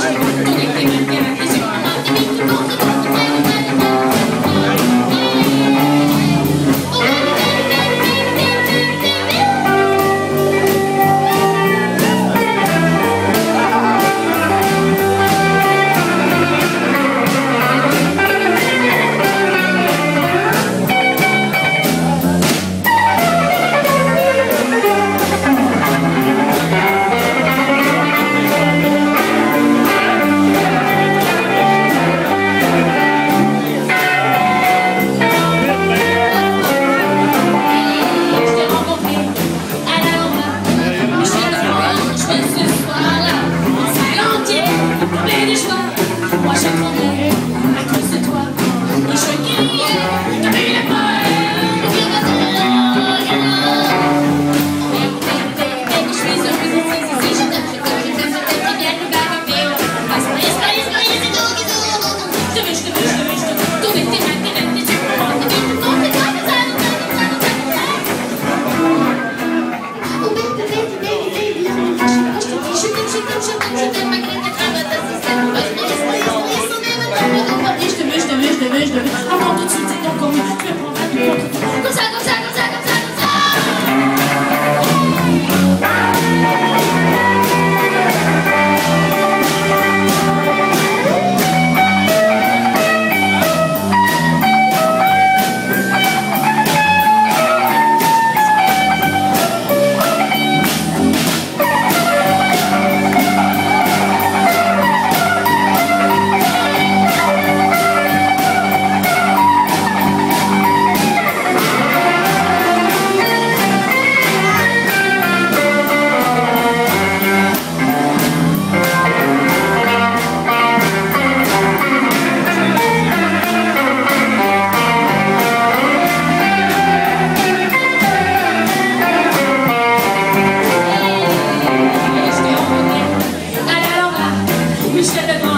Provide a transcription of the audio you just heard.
Gracias. Mr. Dagon.